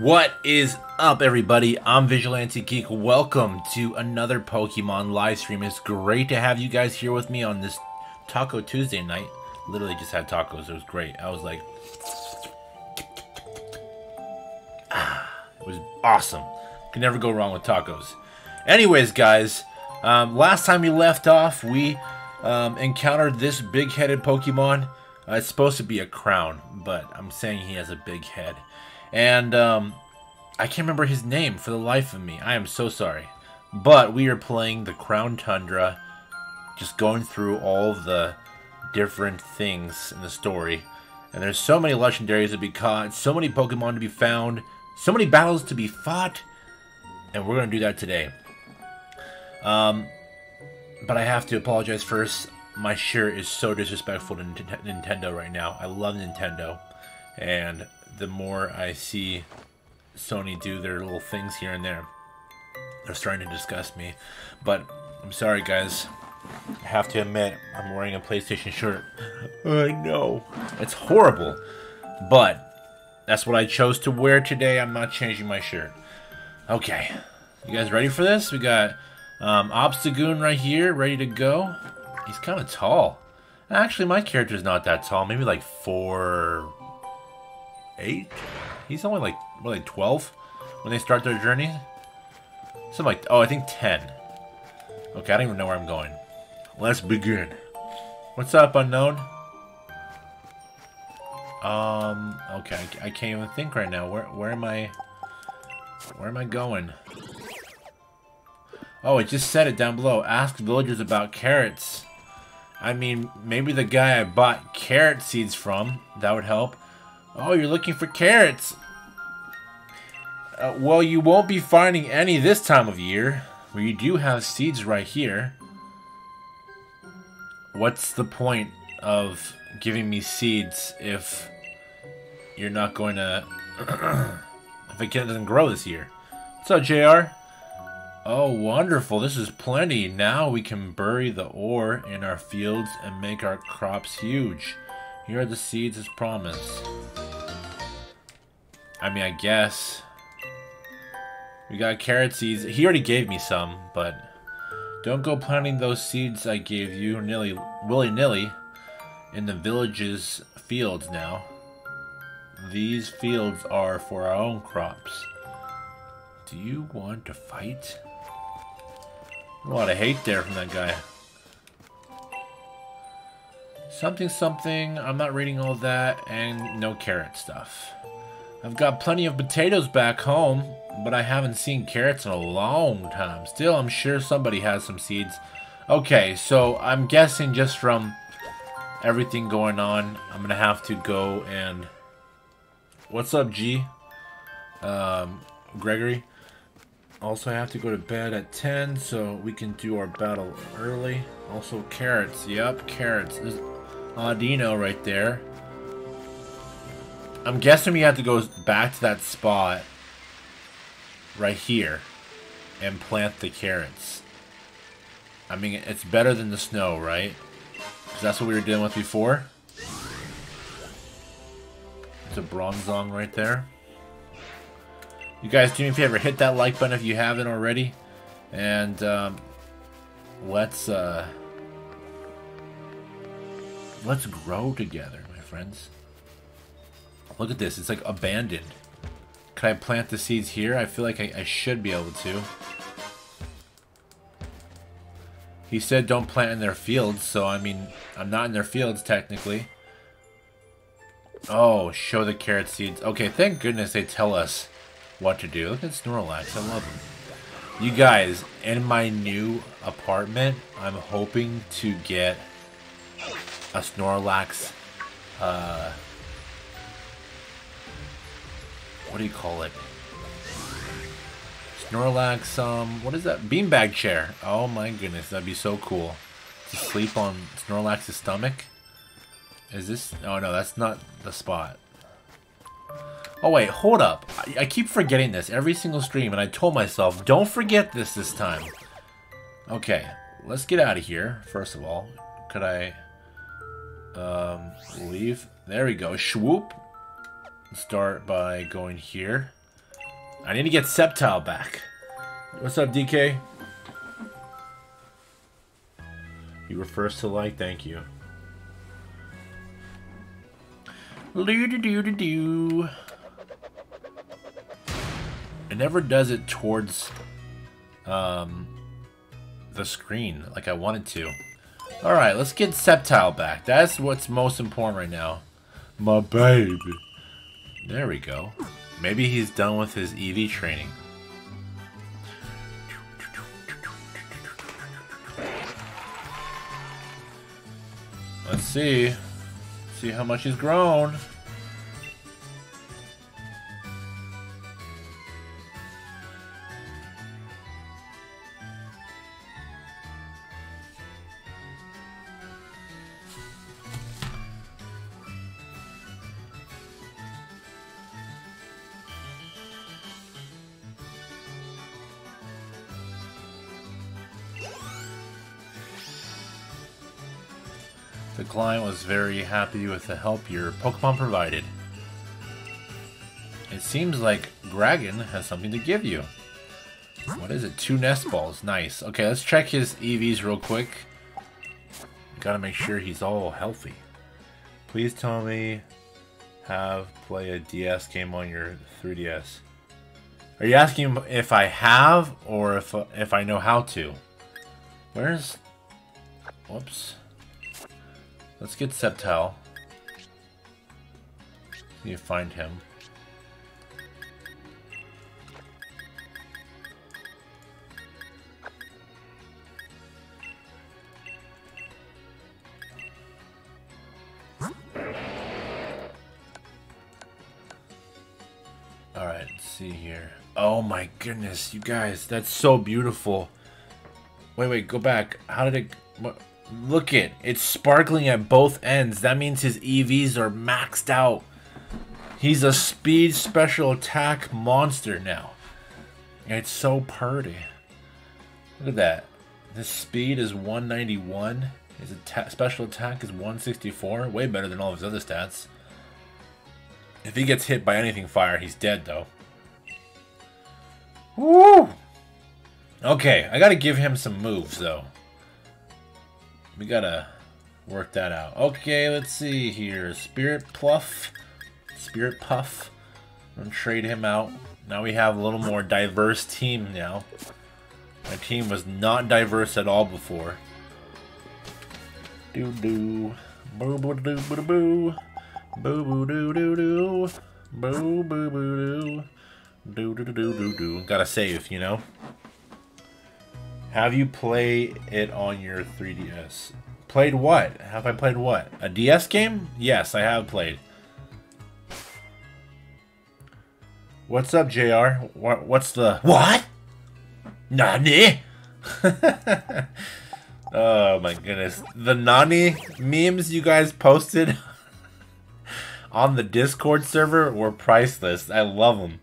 What is up, everybody? I'm Vigilante Geek. Welcome to another Pokemon live stream. It's great to have you guys here with me on this Taco Tuesday night. Literally just had tacos. It was great. I was like, ah, it was awesome. Could never go wrong with tacos. Anyways, guys, um, last time we left off, we um, encountered this big-headed Pokemon. Uh, it's supposed to be a crown, but I'm saying he has a big head. And um, I can't remember his name for the life of me. I am so sorry. But we are playing the Crown Tundra, just going through all the different things in the story. And there's so many legendaries to be caught, so many Pokemon to be found, so many battles to be fought, and we're going to do that today. Um, but I have to apologize first. My shirt is so disrespectful to Nintendo right now. I love Nintendo, and the more I see Sony do their little things here and there, they're starting to disgust me. But I'm sorry, guys. I have to admit, I'm wearing a PlayStation shirt. I know. It's horrible. But that's what I chose to wear today. I'm not changing my shirt. Okay. You guys ready for this? We got um, Obstagoon right here, ready to go. He's kind of tall. Actually, my character's not that tall. Maybe like four, eight. He's only like what, like twelve when they start their journey. Something like oh, I think ten. Okay, I don't even know where I'm going. Let's begin. What's up, unknown? Um. Okay, I, I can't even think right now. Where where am I? Where am I going? Oh, it just said it down below. Ask villagers about carrots. I mean, maybe the guy I bought carrot seeds from, that would help. Oh, you're looking for carrots. Uh, well, you won't be finding any this time of year. We do have seeds right here. What's the point of giving me seeds if you're not going to... if it doesn't grow this year? What's up, JR? Oh, wonderful. This is plenty. Now we can bury the ore in our fields and make our crops huge. Here are the seeds as promised. I mean, I guess. We got carrot seeds. He already gave me some, but... Don't go planting those seeds I gave you nilly, willy-nilly in the village's fields now. These fields are for our own crops. Do you want to fight? A lot of hate there from that guy. Something something, I'm not reading all that, and no carrot stuff. I've got plenty of potatoes back home, but I haven't seen carrots in a long time. Still, I'm sure somebody has some seeds. Okay, so I'm guessing just from everything going on, I'm gonna have to go and... What's up, G? Um, Gregory? Also, I have to go to bed at 10 so we can do our battle early. Also, carrots. Yep, carrots. There's Audino right there. I'm guessing we have to go back to that spot right here and plant the carrots. I mean, it's better than the snow, right? Because that's what we were dealing with before. It's a Bronzong right there. You guys do me a favor, hit that like button if you haven't already. And um, let's uh, let's grow together, my friends. Look at this, it's like abandoned. Can I plant the seeds here? I feel like I, I should be able to. He said don't plant in their fields, so I mean, I'm not in their fields technically. Oh, show the carrot seeds. Okay, thank goodness they tell us what to do. Look at Snorlax. I love him. You guys, in my new apartment, I'm hoping to get a Snorlax, uh, what do you call it? Snorlax, um, what is that? Beanbag chair. Oh my goodness, that'd be so cool. To sleep on Snorlax's stomach? Is this? Oh no, that's not the spot. Oh wait, hold up. I, I, keep forgetting this every single stream, and I told myself, don't forget this this time. Okay, let's get out of here, first of all. Could I um, leave? There we go. Swoop. Start by going here. I need to get Sceptile back. What's up, DK? You were first to like, thank you. Do do do do. It never does it towards um, the screen like I wanted to. Alright, let's get Sceptile back. That's what's most important right now. My baby. There we go. Maybe he's done with his EV training. Let's see. See how much he's grown. The client was very happy with the help your Pokemon provided. It seems like Gragan has something to give you. What is it? Two nest balls. Nice. Okay, let's check his EVs real quick. Gotta make sure he's all healthy. Please tell me have play a DS game on your 3DS. Are you asking if I have or if if I know how to? Where's... Whoops. Let's get. See if find him. Alright, see here. Oh my goodness, you guys, that's so beautiful. Wait, wait, go back. How did it... What? Look at it, it's sparkling at both ends. That means his EVs are maxed out. He's a speed special attack monster now. it's so pretty. Look at that. His speed is 191. His special attack is 164. Way better than all of his other stats. If he gets hit by anything fire, he's dead though. Woo! Okay, I gotta give him some moves though. We gotta work that out. Okay, let's see here. Spirit Pluff. Spirit Puff. Gonna trade him out. Now we have a little more diverse team now. My team was not diverse at all before. Doo doo. Boo boo doo boo boo. Boo boo doo doo doo. Boo boo boo doo. Doo doo doo doo doo. Gotta save, you know? Have you played it on your 3DS? Played what? Have I played what? A DS game? Yes, I have played. What's up, JR? What, what's the... What? Nani? oh my goodness. The Nani memes you guys posted on the Discord server were priceless. I love them.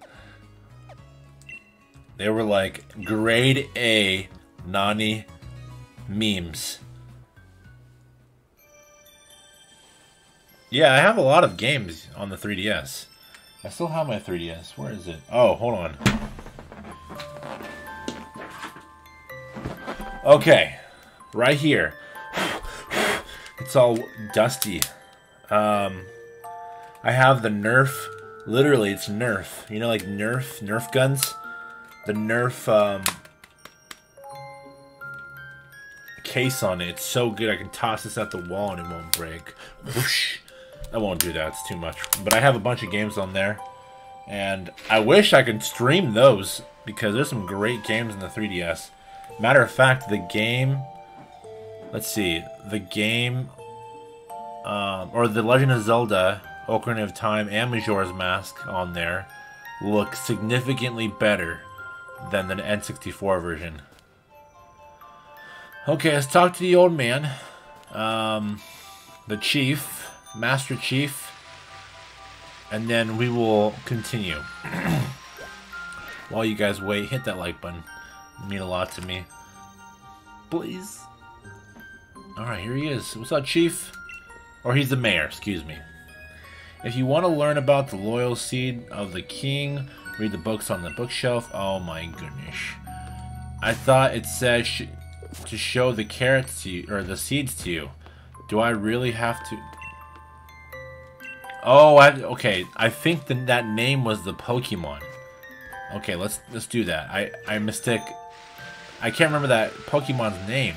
They were like grade A Nani memes. Yeah, I have a lot of games on the 3DS. I still have my 3DS. Where is it? Oh, hold on. Okay. Right here. It's all dusty. Um, I have the Nerf. Literally, it's Nerf. You know, like Nerf? Nerf guns? The Nerf, um, case on it. It's so good I can toss this at the wall and it won't break. Whoosh. I won't do that. It's too much. But I have a bunch of games on there. And I wish I could stream those because there's some great games in the 3DS. Matter of fact, the game... Let's see. The game... Um, or The Legend of Zelda, Ocarina of Time, and Majora's Mask on there look significantly better than the N64 version. Okay, let's talk to the old man. Um, the chief, Master Chief. And then we will continue. While you guys wait, hit that like button. It mean a lot to me. Please. Alright, here he is. What's up, Chief? Or he's the mayor, excuse me. If you want to learn about the loyal seed of the king, Read the books on the bookshelf. Oh my goodness. I thought it said to show the carrots to you, or the seeds to you. Do I really have to? Oh, I, okay. I think that that name was the Pokemon. Okay, let's let's do that. I I mistook... I can't remember that Pokemon's name,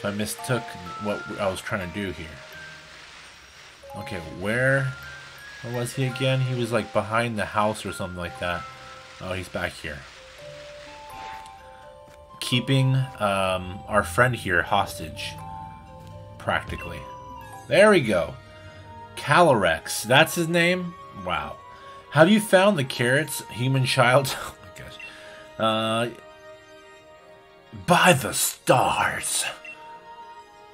so I mistook what I was trying to do here. Okay, where, where was he again? He was like behind the house or something like that. Oh, he's back here. Keeping um, our friend here hostage, practically. There we go. Calyrex, that's his name? Wow. Have you found the carrots, human child? oh my gosh. Uh, by the stars.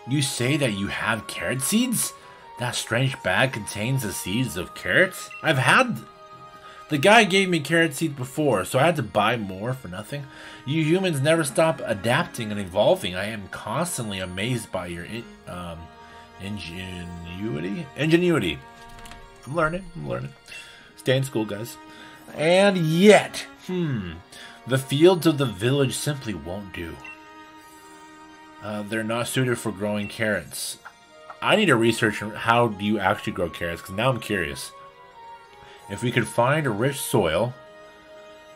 You say that you have carrot seeds? That strange bag contains the seeds of carrots? I've had... The guy gave me carrot seeds before, so I had to buy more for nothing. You humans never stop adapting and evolving. I am constantly amazed by your um, ingenuity. Ingenuity. I'm learning. I'm learning. Stay in school, guys. And yet, hmm, the fields of the village simply won't do. Uh, they're not suited for growing carrots. I need to research how do you actually grow carrots, because now I'm curious. If we could find a rich soil,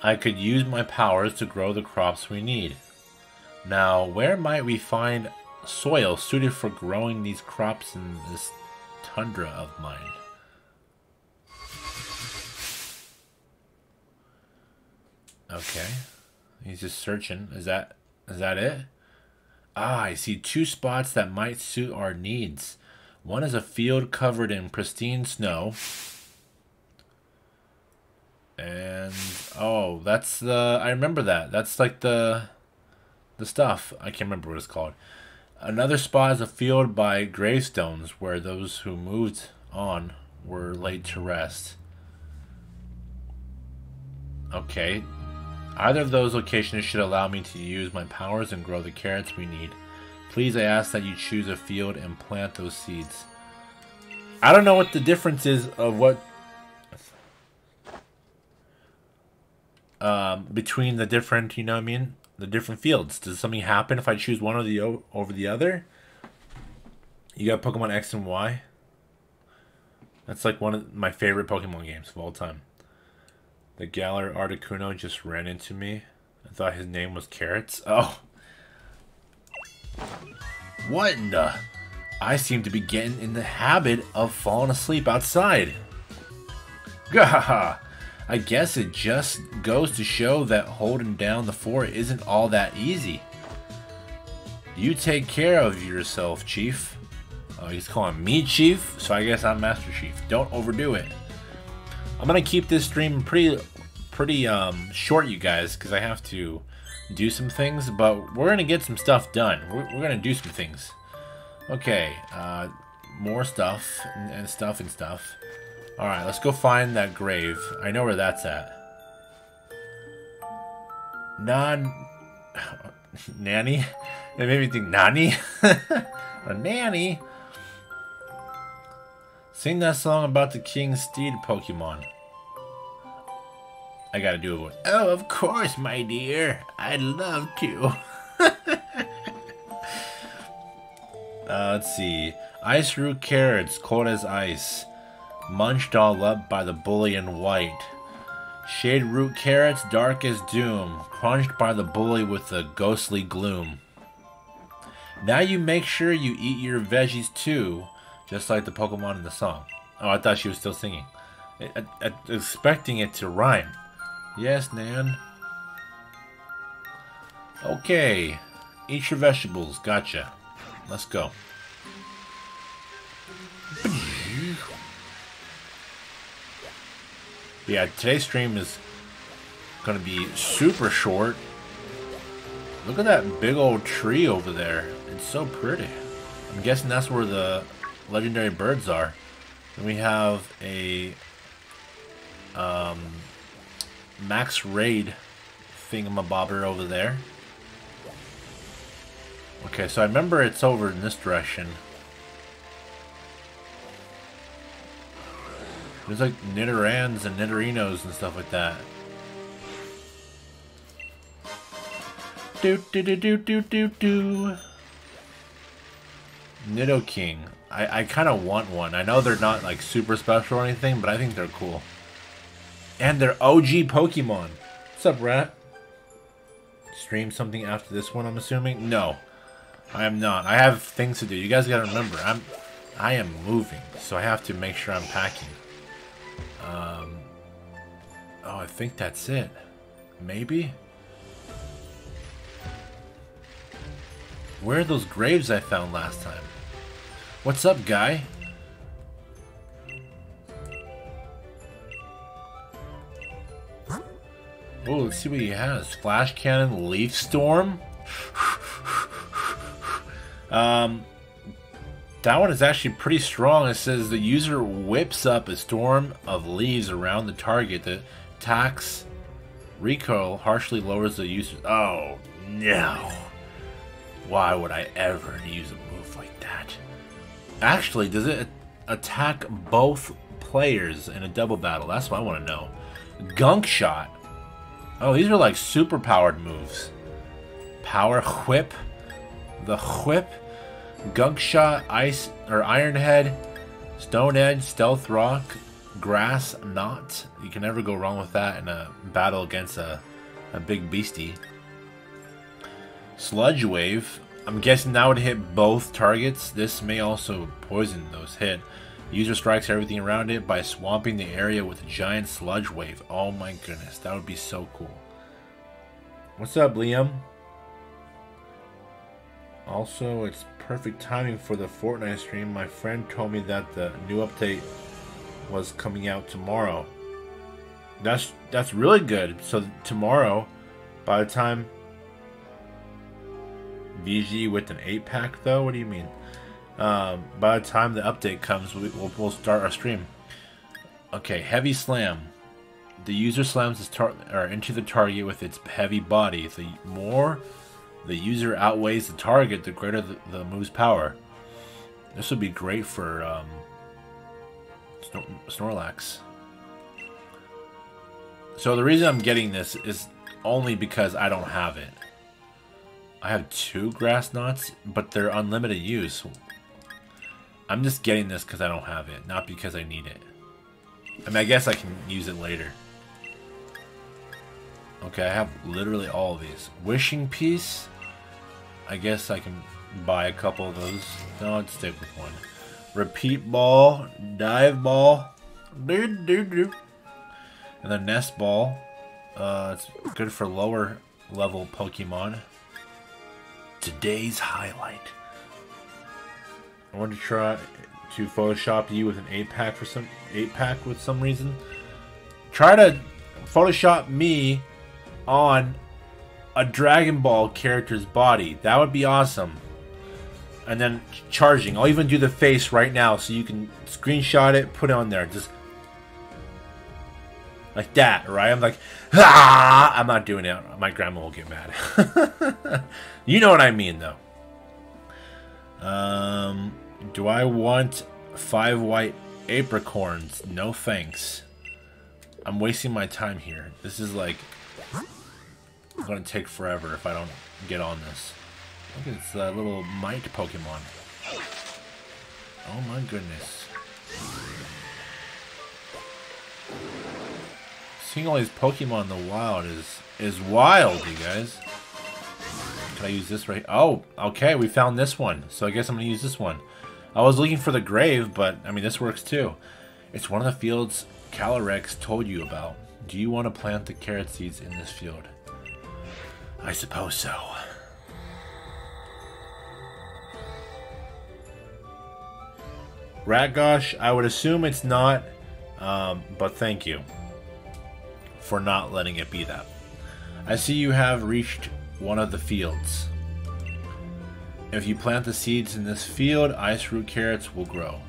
I could use my powers to grow the crops we need. Now, where might we find soil suited for growing these crops in this tundra of mine? Okay. He's just searching. Is that is that it? Ah, I see two spots that might suit our needs. One is a field covered in pristine snow. And oh, that's the I remember that. That's like the the stuff. I can't remember what it's called. Another spot is a field by gravestones where those who moved on were laid to rest. Okay, Either of those locations should allow me to use my powers and grow the carrots we need. Please, I ask that you choose a field and plant those seeds. I don't know what the difference is of what um, between the different, you know I mean? The different fields. Does something happen if I choose one or the over the other? You got Pokemon X and Y. That's like one of my favorite Pokemon games of all time. The Galar Articuno just ran into me. I thought his name was Carrots. Oh. What in the... I seem to be getting in the habit of falling asleep outside. Gahaha. I guess it just goes to show that holding down the fort isn't all that easy. You take care of yourself, Chief. Oh, he's calling me Chief, so I guess I'm Master Chief. Don't overdo it. I'm gonna keep this stream pretty pretty um, short, you guys, because I have to do some things, but we're gonna get some stuff done. We're, we're gonna do some things. Okay, uh, more stuff and, and stuff and stuff. All right, let's go find that grave. I know where that's at. Non, nanny. It made me think nanny. A nanny. Sing that song about the King Steed Pokemon. I gotta do a voice. Oh, of course, my dear. I'd love to. uh, let's see. Ice root carrots, cold as ice. Munched all up by the bully in white. Shade root carrots, dark as doom. Crunched by the bully with a ghostly gloom. Now you make sure you eat your veggies too, just like the Pokemon in the song. Oh, I thought she was still singing. I, I, I, expecting it to rhyme. Yes, Nan. Okay. Eat your vegetables. Gotcha. Let's go. Yeah, today's stream is going to be super short. Look at that big old tree over there. It's so pretty. I'm guessing that's where the legendary birds are. And we have a um, max raid thingamabobber over there. Okay, so I remember it's over in this direction. There's like Nidorans and Nidorinos and stuff like that. Do do do do do do do. Nidoking. I, I kind of want one. I know they're not like super special or anything, but I think they're cool. And they're OG Pokemon. What's up, Rat? Stream something after this one, I'm assuming? No. I am not. I have things to do. You guys gotta remember, I'm I am moving, so I have to make sure I'm packing. Um Oh, I think that's it. Maybe? Where are those graves I found last time? What's up, guy? Oh, let's see what he has. Flash Cannon, Leaf Storm. um, that one is actually pretty strong. It says the user whips up a storm of leaves around the target that attacks recoil harshly lowers the user's... Oh, no. Why would I ever use a move like that? Actually, does it attack both players in a double battle? That's what I want to know. Gunk Shot. Oh, these are like super powered moves. Power Whip. The Whip. Gunk Shot, Ice or Iron Head, Stone Edge, Stealth Rock, Grass Knot. You can never go wrong with that in a battle against a, a big beastie. Sludge Wave. I'm guessing that would hit both targets. This may also poison those hit. User strikes everything around it by swamping the area with a giant sludge wave. Oh my goodness, that would be so cool. What's up, Liam? Also, it's perfect timing for the Fortnite stream. My friend told me that the new update was coming out tomorrow. That's that's really good. So tomorrow, by the time VG with an 8 pack though? What do you mean? Um, by the time the update comes, we, will we'll start our stream. Okay, heavy slam. The user slams his tar or into the target with its heavy body. The more the user outweighs the target, the greater the, the move's power. This would be great for um, Snor Snorlax. So the reason I'm getting this is only because I don't have it. I have two grass knots, but they're unlimited use. I'm just getting this because I don't have it, not because I need it. I mean, I guess I can use it later. Okay, I have literally all of these. Wishing Piece. I guess I can buy a couple of those. No, I'd stick with one. Repeat Ball. Dive Ball. And the Nest Ball. Uh, it's good for lower level Pokemon today's highlight. I want to try to Photoshop you with an 8 pack for some 8 pack with some reason. Try to Photoshop me on a Dragon Ball character's body. That would be awesome. And then charging. I'll even do the face right now so you can screenshot it, put it on there. Just like that, right? I'm like, ah! I'm not doing it. My grandma will get mad. you know what I mean, though. Um, do I want five white apricorns? No thanks. I'm wasting my time here. This is like going to take forever if I don't get on this. Look, it's a little mite Pokemon. Oh my goodness. Seeing all these Pokemon in the wild is is wild, you guys. Can I use this right? Oh, okay, we found this one. So I guess I'm gonna use this one. I was looking for the grave, but I mean this works too. It's one of the fields Calyrex told you about. Do you want to plant the carrot seeds in this field? I suppose so. Ratgosh, I would assume it's not, um, but thank you for not letting it be that. I see you have reached one of the fields. If you plant the seeds in this field, ice root carrots will grow.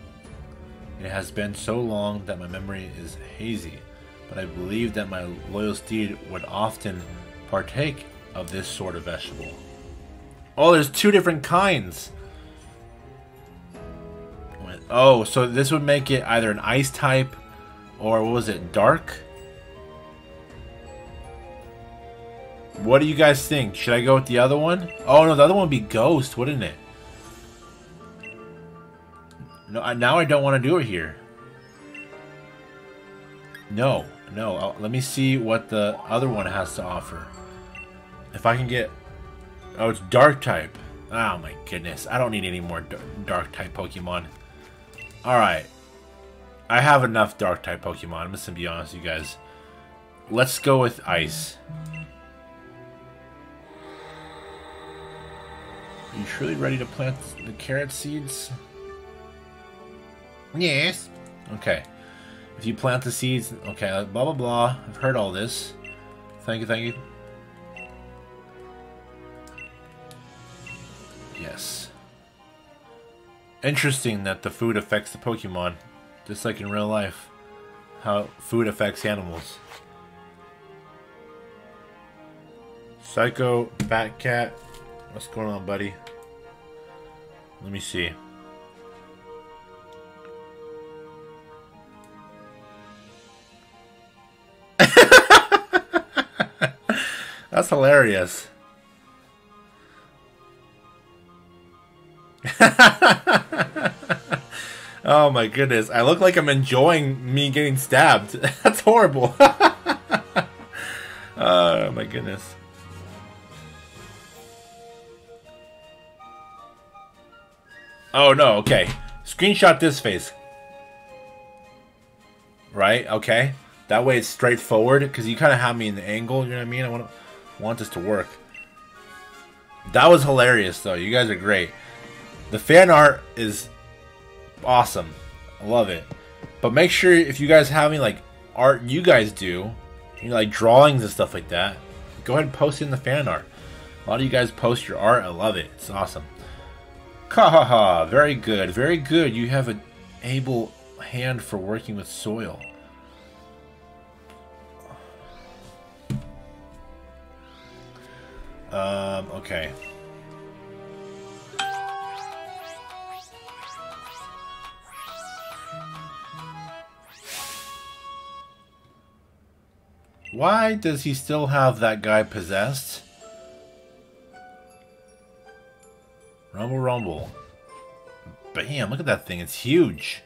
It has been so long that my memory is hazy, but I believe that my loyal steed would often partake of this sort of vegetable. Oh, there's two different kinds! Oh, so this would make it either an ice type or what was it, dark? What do you guys think? Should I go with the other one? Oh no, the other one would be Ghost, wouldn't it? No, now I don't want to do it here. No, no. I'll, let me see what the other one has to offer. If I can get... Oh, it's Dark type. Oh my goodness. I don't need any more Dark type Pokemon. Alright. I have enough Dark type Pokemon. I'm just going to be honest with you guys. Let's go with Ice. Are you truly ready to plant the carrot seeds? Yes. Okay. If you plant the seeds, okay, blah blah blah. I've heard all this. Thank you, thank you. Yes. Interesting that the food affects the Pokemon, just like in real life. How food affects animals. Psycho Bat Cat. What's going on, buddy? Let me see. That's hilarious. oh my goodness. I look like I'm enjoying me getting stabbed. That's horrible. oh my goodness. Oh no, okay. Screenshot this face. Right, okay. That way it's straightforward, because you kind of have me in the angle, you know what I mean? I want want this to work. That was hilarious, though. You guys are great. The fan art is awesome. I love it. But make sure if you guys have any like art you guys do, you know, like drawings and stuff like that, go ahead and post in the fan art. A lot of you guys post your art. I love it. It's awesome. Kahaha. Very good. Very good. You have an able hand for working with soil. Um, okay. Why does he still have that guy possessed? Rumble Rumble. Bam, look at that thing. It's huge.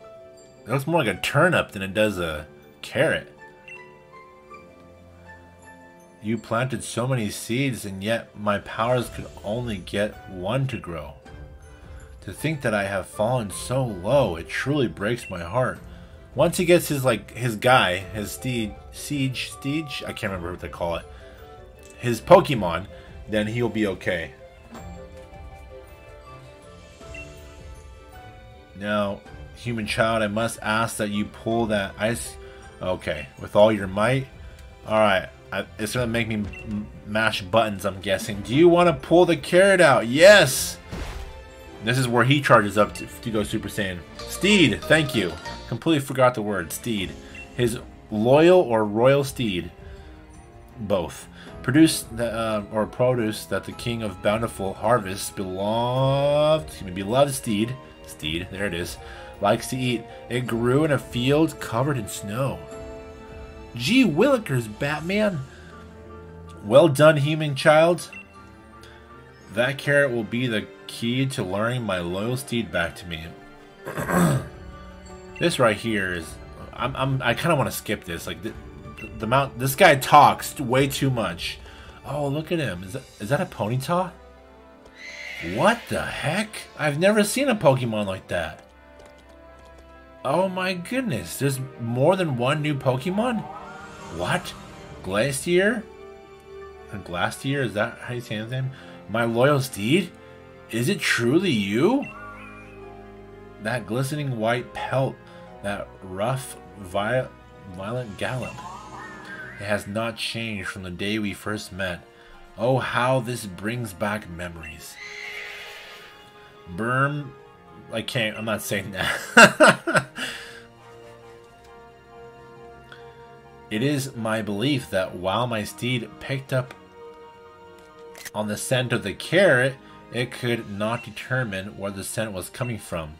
It looks more like a turnip than it does a carrot. You planted so many seeds, and yet my powers could only get one to grow. To think that I have fallen so low, it truly breaks my heart. Once he gets his like his guy, his steed, siege, steed, I can't remember what they call it, his Pokemon, then he'll be okay. Now, human child, I must ask that you pull that ice. Okay, with all your might. All right, I, it's gonna make me mash buttons, I'm guessing. Do you want to pull the carrot out? Yes! This is where he charges up to, to go Super Saiyan. Steed, thank you. Completely forgot the word, Steed. His loyal or royal steed, both. Produce the, uh, or produce that the king of bountiful harvests, beloved, excuse me, beloved steed, steed, there it is, likes to eat. It grew in a field covered in snow. Gee willikers, Batman! Well done, human child. That carrot will be the key to luring my loyal steed back to me. this right here is... I'm, I'm I kind of want to skip this. Like, the, the, the mount... This guy talks way too much. Oh, look at him. Is that, is that a Ponyta? What the heck? I've never seen a Pokemon like that. Oh my goodness. There's more than one new Pokemon? What? Glacier? Glacier? Is that how you say his name? My loyal steed? Is it truly you? That glistening white pelt, that rough, vi violent gallop. It has not changed from the day we first met. Oh, how this brings back memories. Berm, I can't, I'm not saying that. It is my belief that while my steed picked up on the scent of the carrot, it could not determine where the scent was coming from.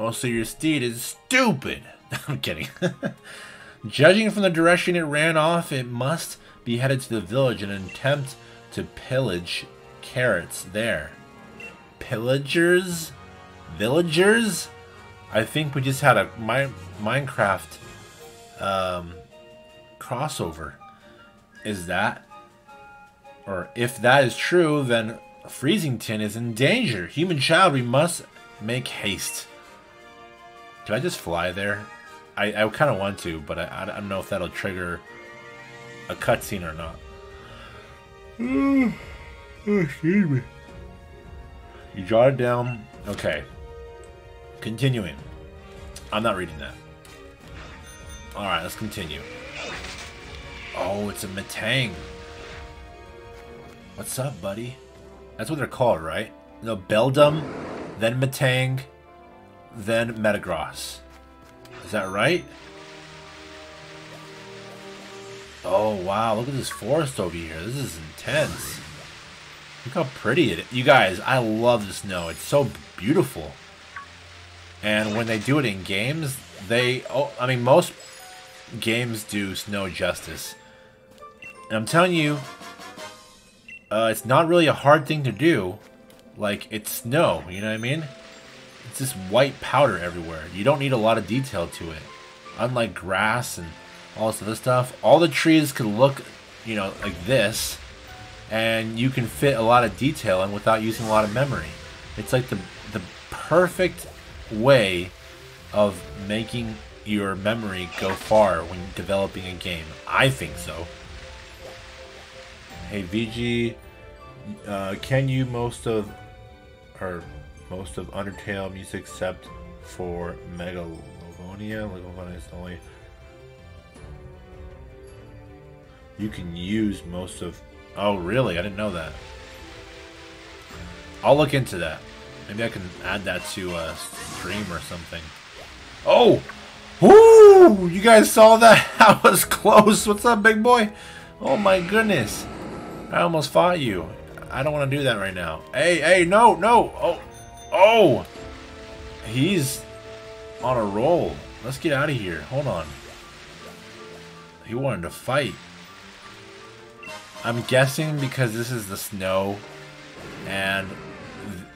Also, your steed is stupid. I'm kidding. Judging from the direction it ran off, it must be headed to the village in an attempt to pillage carrots there. Pillagers? Villagers? I think we just had a Mi Minecraft um, crossover. Is that? Or if that is true, then Freezington is in danger. Human child, we must make haste. Can I just fly there? I, I kind of want to, but I, I don't know if that'll trigger a cutscene or not. oh, excuse me. You jot it down. Okay. Continuing. I'm not reading that. Alright, let's continue. Oh, it's a Metang. What's up, buddy? That's what they're called, right? No, Beldum, then Metang, then Metagross. Is that right? Oh, wow. Look at this forest over here. This is intense. Look how pretty it is. You guys, I love the snow. It's so beautiful. And when they do it in games, they... Oh, I mean, most games do snow justice. And I'm telling you, uh, it's not really a hard thing to do. Like, it's snow, you know what I mean? Just white powder everywhere. You don't need a lot of detail to it. Unlike grass and all this other stuff, all the trees could look, you know, like this, and you can fit a lot of detail in without using a lot of memory. It's like the the perfect way of making your memory go far when developing a game. I think so. Hey VG, uh, can you most of or most of Undertale music except for Megalovania? Megalovania is the only. You can use most of. Oh, really? I didn't know that. I'll look into that. Maybe I can add that to a stream or something. Oh! Ooh! You guys saw that? I was close. What's up, big boy? Oh my goodness. I almost fought you. I don't want to do that right now. Hey, hey, no, no. Oh, oh. He's on a roll. Let's get out of here. Hold on. He wanted to fight. I'm guessing because this is the snow and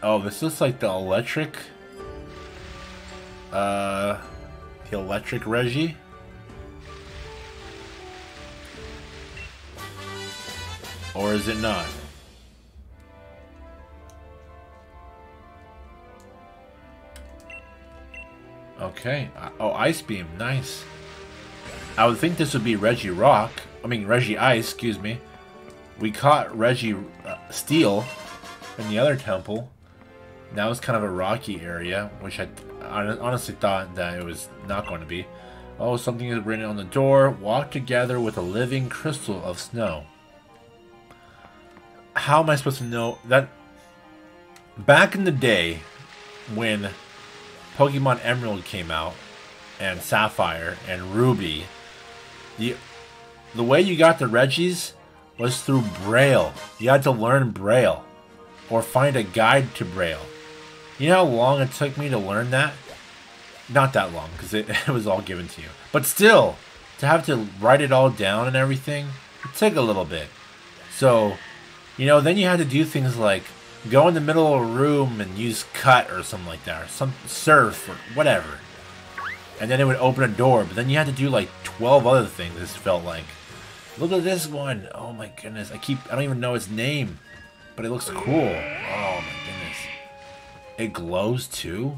oh, this looks like the electric uh the electric Reggie. Or is it not? Okay. Oh, Ice Beam. Nice. I would think this would be Regirock. I mean, Reggie-Ice, excuse me. We caught Reggie uh, Steel in the other temple. Now it's kind of a rocky area, which I honestly thought that it was not going to be. Oh, something is written on the door. Walk together with a living crystal of snow how am I supposed to know that back in the day when Pokemon Emerald came out and Sapphire and Ruby, the the way you got the Regis was through Braille. You had to learn Braille or find a guide to Braille. You know how long it took me to learn that? Not that long because it, it was all given to you. But still, to have to write it all down and everything, it took a little bit. So you know, then you had to do things like go in the middle of a room and use cut or something like that, or some surf or whatever. And then it would open a door, but then you had to do like 12 other things, this felt like. Look at this one. Oh my goodness. I keep, I don't even know its name, but it looks cool. Oh my goodness. It glows too?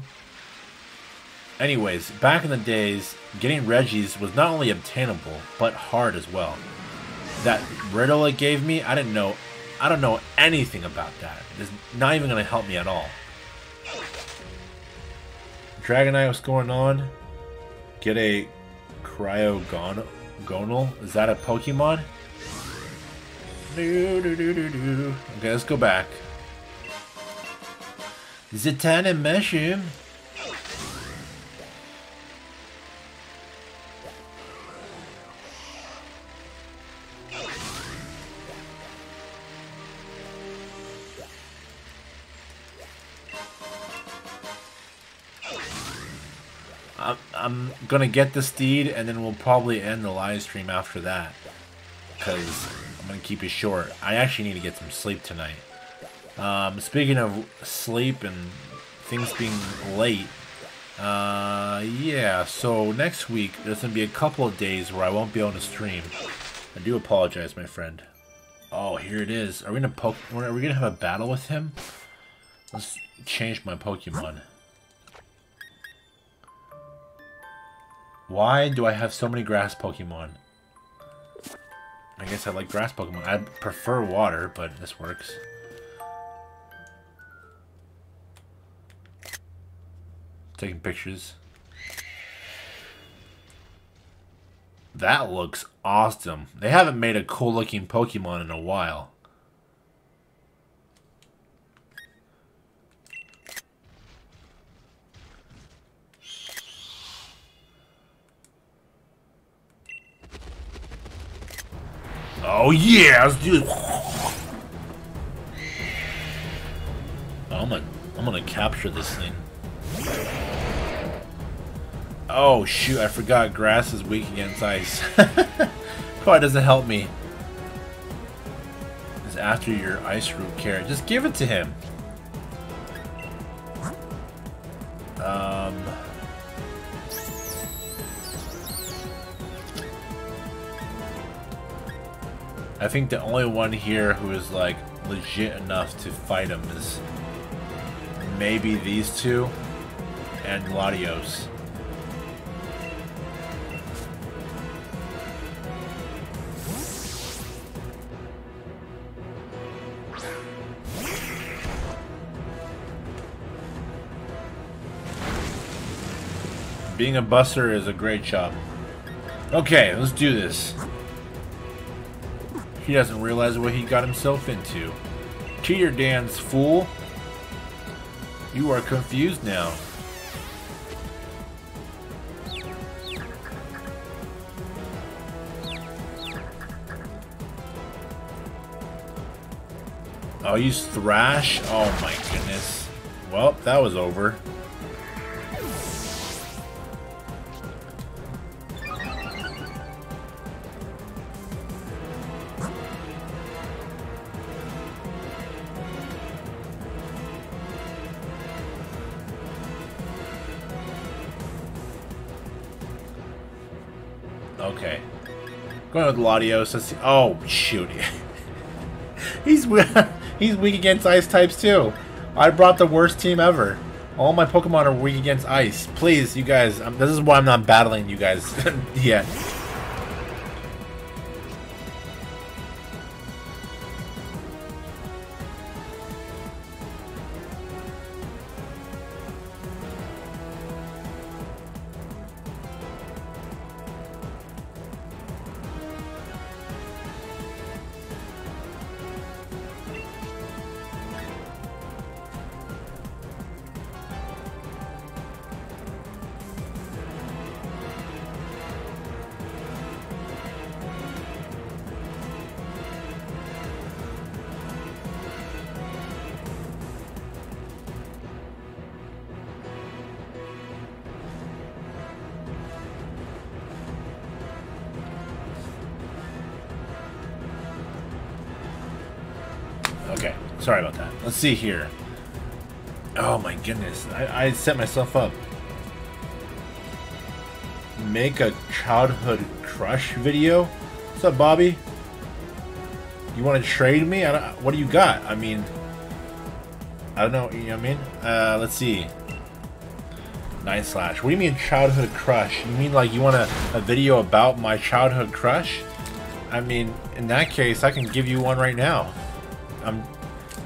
Anyways, back in the days, getting Reggie's was not only obtainable, but hard as well. That riddle it gave me, I didn't know I don't know anything about that. It's not even going to help me at all. Dragonite, what's going on? Get a Cryogonal? Is that a Pokemon? Okay, let's go back. Zatanna Mushroom. Gonna get the steed, and then we'll probably end the live stream after that. Because I'm gonna keep it short. I actually need to get some sleep tonight. Um, speaking of sleep and things being late, uh, yeah, so next week there's gonna be a couple of days where I won't be able to stream. I do apologize, my friend. Oh, here it is. Are we gonna poke? Are we gonna have a battle with him? Let's change my Pokemon. Why do I have so many grass Pokemon? I guess I like grass Pokemon. I prefer water, but this works. Taking pictures. That looks awesome. They haven't made a cool looking Pokemon in a while. Oh yeah, let's do it. I'm gonna, I'm gonna capture this thing. Oh shoot, I forgot grass is weak against ice. Probably doesn't help me. It's after your Iceroot Carrot. Just give it to him. I think the only one here who is like legit enough to fight him is maybe these two and Latios. Being a buster is a great job. Okay, let's do this. He doesn't realize what he got himself into. Cheater Dan's fool. You are confused now. I'll use Thrash? Oh my goodness. Well, that was over. With Latios. Oh, shoot. he's, he's weak against ice types, too. I brought the worst team ever. All my Pokemon are weak against ice. Please, you guys. Um, this is why I'm not battling you guys yet. Okay, sorry about that. Let's see here. Oh my goodness. I, I set myself up. Make a childhood crush video? What's up, Bobby? You want to trade me? What do you got? I mean, I don't know. You know what I mean? Uh, let's see. Night Slash. What do you mean childhood crush? You mean like you want a, a video about my childhood crush? I mean, in that case, I can give you one right now. I'm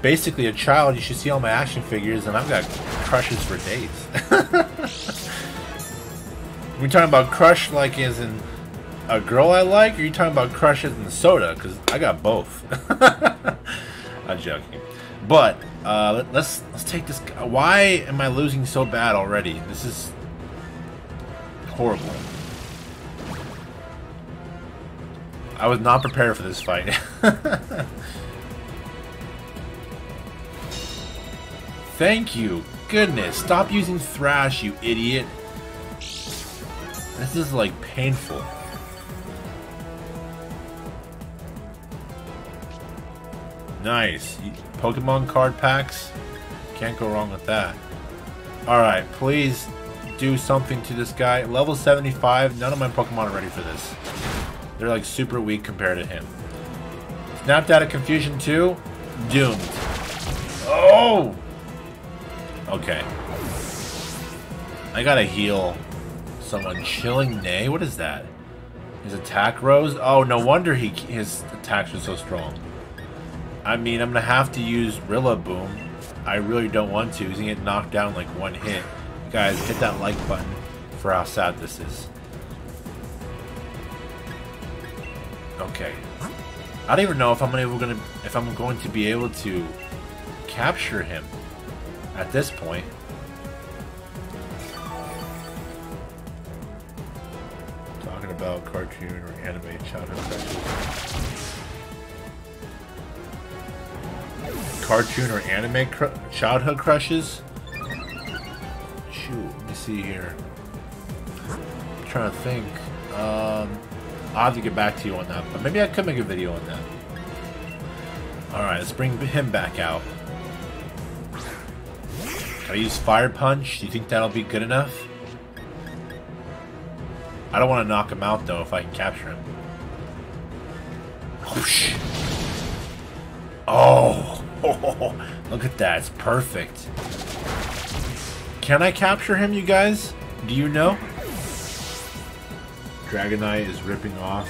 basically a child, you should see all my action figures, and I've got crushes for days. we talking about crush like as in a girl I like, or you talking about crushes in the soda? Because I got both. I'm joking. But uh, let, let's let's take this. Why am I losing so bad already? This is horrible. I was not prepared for this fight. Thank you. Goodness, stop using Thrash, you idiot. This is like painful. Nice. Pokemon card packs. Can't go wrong with that. Alright, please do something to this guy. Level 75. None of my Pokemon are ready for this. They're like super weak compared to him. Snapped out of Confusion 2. Doomed. Oh! Okay. I gotta heal someone. Chilling Neigh? What is that? His attack rose? Oh, no wonder he his attacks are so strong. I mean, I'm gonna have to use Rillaboom. I really don't want to. He's gonna get knocked down like one hit. Guys, hit that like button for how sad this is. Okay. I don't even know if I'm gonna if I'm going to be able to capture him at this point. Talking about cartoon or anime childhood crushes. Cartoon or anime cr childhood crushes? Shoot, let me see here. I'm trying to think. Um, I'll have to get back to you on that, but maybe I could make a video on that. Alright, let's bring him back out. I use Fire Punch? Do you think that'll be good enough? I don't want to knock him out, though, if I can capture him. Whoosh. Oh, oh. look at that. It's perfect. Can I capture him, you guys? Do you know? Dragonite is ripping off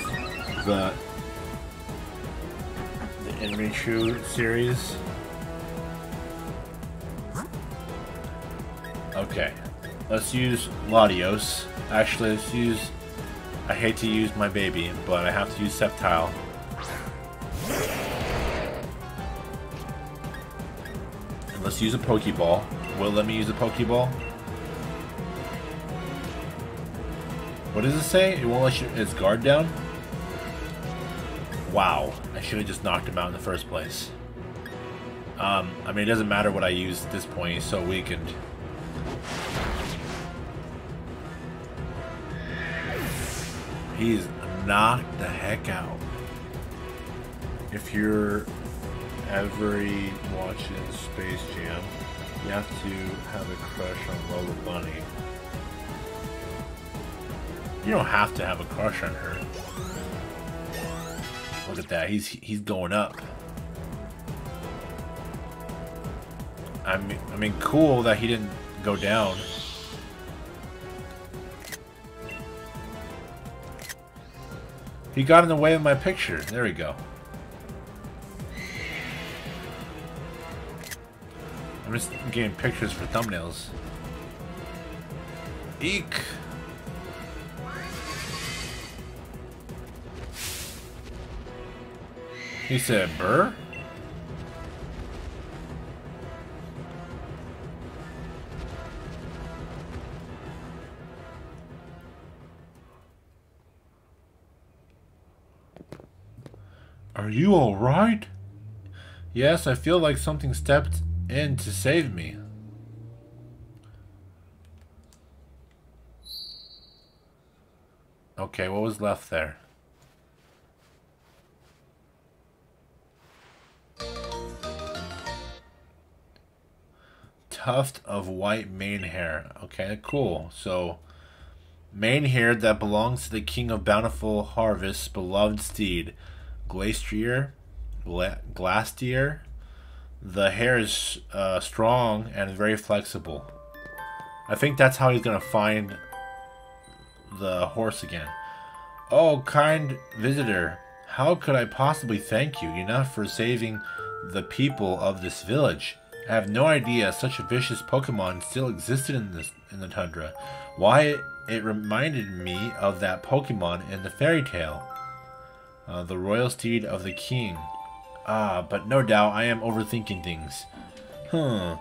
the the Inrichu series. Okay, let's use Latios. Actually, let's use... I hate to use my baby, but I have to use Sceptile. And let's use a Pokeball. Will let me use a Pokeball? What does it say? It won't let you, its guard down? Wow. I should have just knocked him out in the first place. Um, I mean, it doesn't matter what I use at this point. He's so weakened. He's knocked the heck out. If you're ever watching Space Jam, you have to have a crush on Lola Bunny. You don't have to have a crush on her. Look at that. He's he's going up. I mean, I mean, cool that he didn't go down. He got in the way of my picture. There we go. I'm just getting pictures for thumbnails. Eek. He said, Burr? Are you alright? Yes, I feel like something stepped in to save me. Okay, what was left there? tuft of white mane hair. Okay, cool. So, mane hair that belongs to the king of bountiful harvests, beloved steed, Glastrier, Gla Glastier. The hair is uh, strong and very flexible. I think that's how he's gonna find the horse again. Oh, kind visitor, how could I possibly thank you enough for saving the people of this village? I have no idea such a vicious Pokemon still existed in this in the tundra. Why it reminded me of that Pokemon in the fairy tale. Uh, the royal steed of the king. Ah, but no doubt I am overthinking things. Hmm.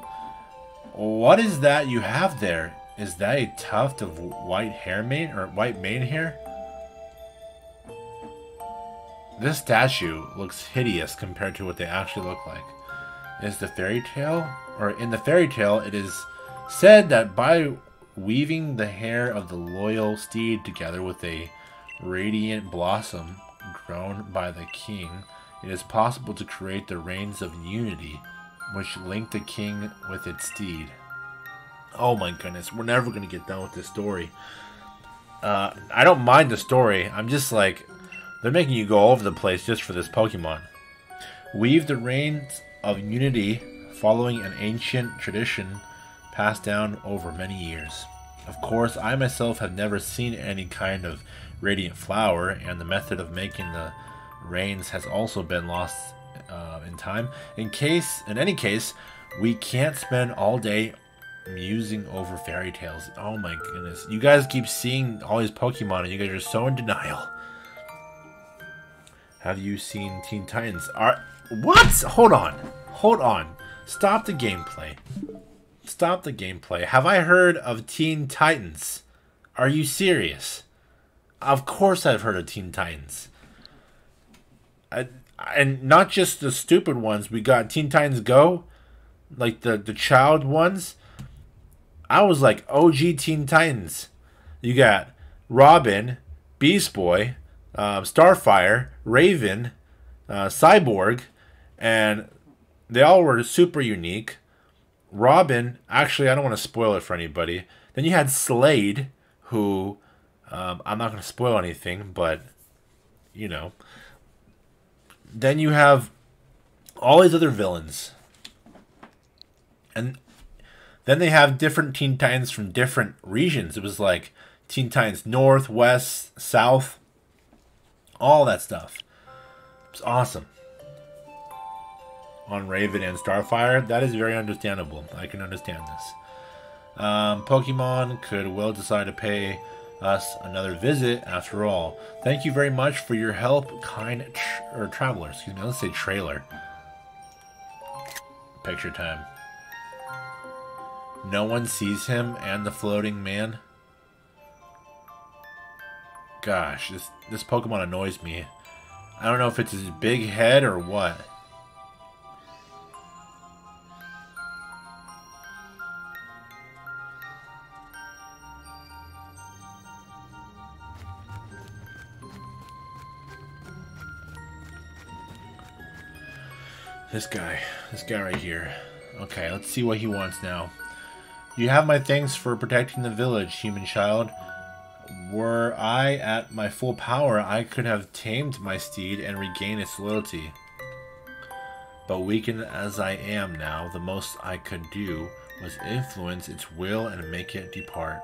What is that you have there? Is that a tuft of white hair mane or white mane hair? This statue looks hideous compared to what they actually look like is the fairy tale, or in the fairy tale, it is said that by weaving the hair of the loyal steed together with a radiant blossom grown by the king, it is possible to create the reins of unity, which link the king with its steed. Oh my goodness, we're never going to get done with this story. Uh, I don't mind the story. I'm just like, they're making you go over the place just for this Pokemon. Weave the reins of unity following an ancient tradition passed down over many years. Of course, I myself have never seen any kind of radiant flower, and the method of making the reins has also been lost uh, in time. In case, in any case, we can't spend all day musing over fairy tales. Oh my goodness. You guys keep seeing all these Pokemon and you guys are so in denial. Have you seen Teen Titans? Are what? Hold on. Hold on. Stop the gameplay. Stop the gameplay. Have I heard of Teen Titans? Are you serious? Of course I've heard of Teen Titans. I, and not just the stupid ones. We got Teen Titans Go, like the the child ones. I was like OG Teen Titans. You got Robin, Beast Boy, uh, Starfire, Raven, uh, Cyborg, and they all were super unique. Robin, actually, I don't want to spoil it for anybody. Then you had Slade, who um, I'm not going to spoil anything, but you know. Then you have all these other villains. And then they have different Teen Titans from different regions. It was like Teen Titans North, West, South, all that stuff. It's awesome. On Raven and Starfire, that is very understandable. I can understand this. Um, Pokemon could well decide to pay us another visit after all. Thank you very much for your help, kind or traveler. Excuse me, let's say trailer. Picture time. No one sees him and the floating man. Gosh, this this Pokemon annoys me. I don't know if it's his big head or what. This guy. This guy right here. Okay, let's see what he wants now. You have my thanks for protecting the village, human child. Were I at my full power, I could have tamed my steed and regained its loyalty. But weakened as I am now, the most I could do was influence its will and make it depart.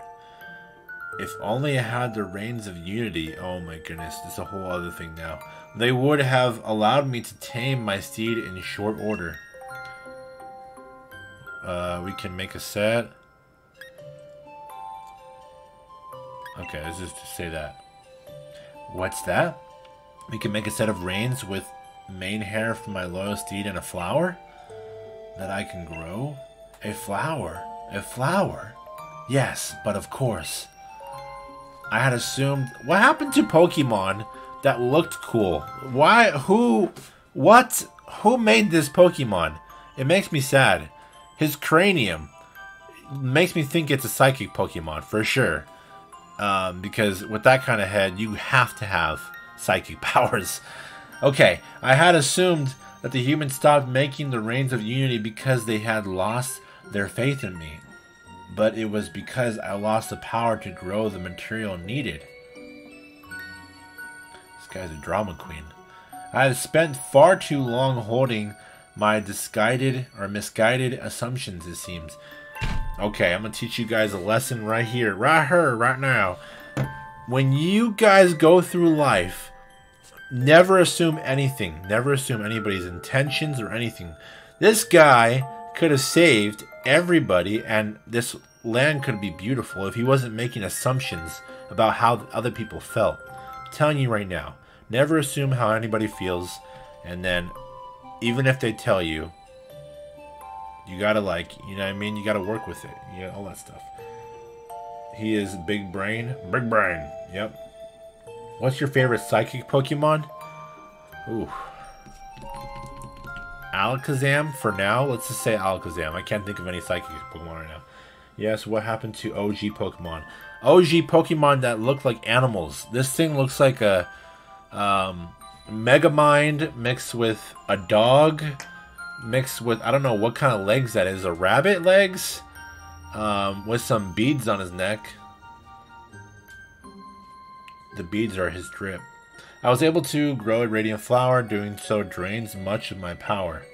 If only I had the reins of unity, oh my goodness, this is a whole other thing now. They would have allowed me to tame my steed in short order. Uh, we can make a set. Okay, let's just say that. What's that? We can make a set of reins with mane hair from my loyal steed and a flower that I can grow. A flower? A flower? Yes, but of course. I had assumed. What happened to Pokemon that looked cool? Why? Who? What? Who made this Pokemon? It makes me sad. His cranium makes me think it's a psychic Pokemon for sure. Um, because with that kind of head, you have to have psychic powers. Okay, I had assumed that the humans stopped making the Reins of Unity because they had lost their faith in me. But it was because I lost the power to grow the material needed. This guy's a drama queen. I had spent far too long holding my disguided or misguided assumptions, it seems. Okay, I'm gonna teach you guys a lesson right here, right here, right now. When you guys go through life, never assume anything. Never assume anybody's intentions or anything. This guy could have saved everybody, and this land could be beautiful if he wasn't making assumptions about how other people felt. I'm telling you right now, never assume how anybody feels, and then even if they tell you, you gotta like, you know what I mean? You gotta work with it. Yeah, all that stuff. He is big brain. Big brain. Yep. What's your favorite psychic Pokemon? Ooh. Alakazam for now. Let's just say Alakazam. I can't think of any psychic Pokemon right now. Yes, what happened to OG Pokemon? OG Pokemon that look like animals. This thing looks like a um, Megamind mixed with a dog, mixed with, I don't know what kind of legs that is. A rabbit legs? Um, with some beads on his neck. The beads are his drip. I was able to grow a radiant flower, doing so drains much of my power.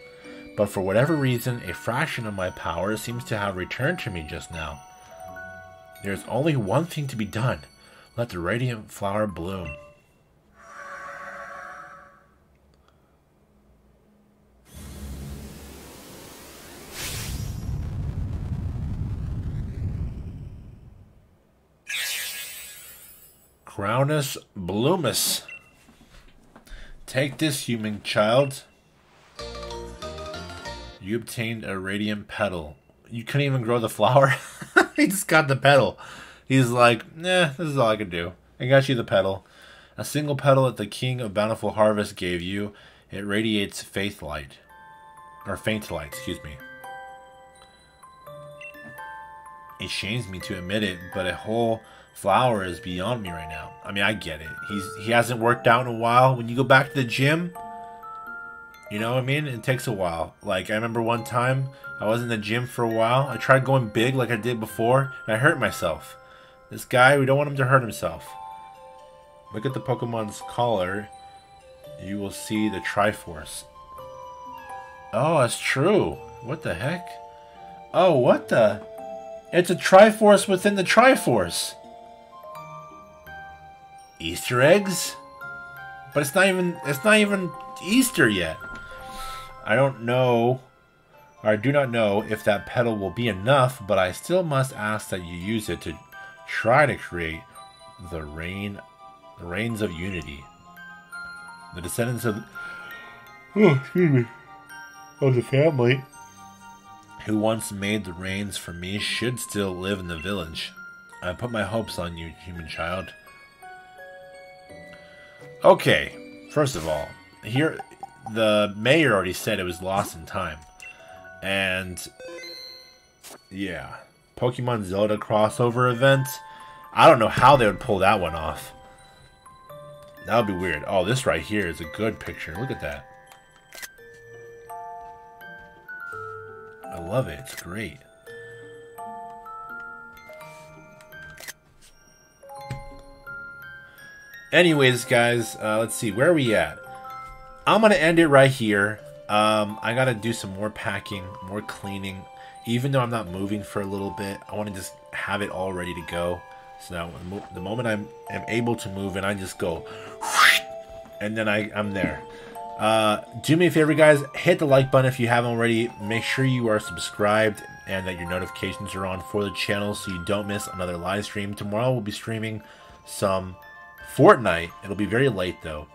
But for whatever reason, a fraction of my power seems to have returned to me just now. There's only one thing to be done. Let the radiant flower bloom. Crownus Bloomus. Take this, human child. You obtained a radiant petal. You couldn't even grow the flower? he just got the petal. He's like, nah, this is all I can do. I got you the petal. A single petal that the King of Bountiful Harvest gave you. It radiates faith light. Or faint light, excuse me. It shames me to admit it, but a whole flower is beyond me right now. I mean, I get it. He's he hasn't worked out in a while. When you go back to the gym, you know what I mean? It takes a while. Like I remember one time I was in the gym for a while. I tried going big like I did before, and I hurt myself. This guy, we don't want him to hurt himself. Look at the Pokemon's collar. You will see the Triforce. Oh, that's true. What the heck? Oh, what the? It's a Triforce within the Triforce. Easter eggs? But it's not even it's not even Easter yet. I don't know or I do not know if that petal will be enough, but I still must ask that you use it to try to create the rain the reins of unity. The descendants of oh, excuse me, of the family who once made the reins for me should still live in the village. I put my hopes on you, human child. Okay, first of all, here the mayor already said it was lost in time. And yeah, Pokemon Zelda crossover event. I don't know how they would pull that one off. That would be weird. Oh, this right here is a good picture. Look at that. I love it. It's great. Anyways, guys, uh, let's see. Where are we at? I'm going to end it right here. Um, I got to do some more packing, more cleaning. Even though I'm not moving for a little bit, I want to just have it all ready to go. So now, the moment I'm, am able to move and I just go, and then I, I'm there. Uh, do me a favor, guys. Hit the like button if you haven't already. Make sure you are subscribed and that your notifications are on for the channel so you don't miss another live stream. Tomorrow we'll be streaming some Fortnite. It'll be very late though.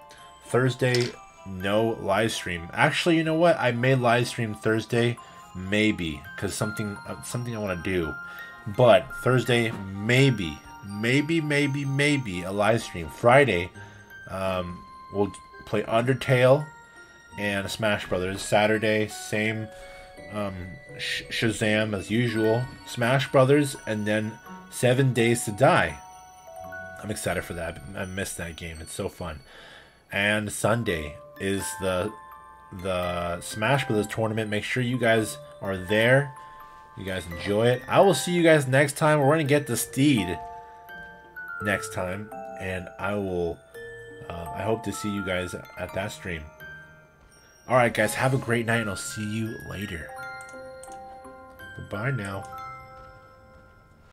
Thursday, no live stream. Actually, you know what? I may live stream Thursday, maybe, because something uh, something I want to do. But Thursday, maybe, maybe, maybe, maybe a live stream. Friday, um, we'll play Undertale and Smash Brothers. Saturday, same um, Sh- Shazam as usual. Smash Brothers, and then Seven Days to Die. I'm excited for that. I missed that game. It's so fun. And Sunday is the the Smash Brothers tournament. Make sure you guys are there. You guys enjoy it. I will see you guys next time. We're gonna get the steed next time, and I will. Uh, I hope to see you guys at that stream. All right, guys. Have a great night, and I'll see you later. Bye now.